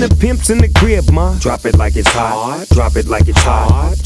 the pimps in the crib, ma. Drop it like it's hot. Drop it like it's hot.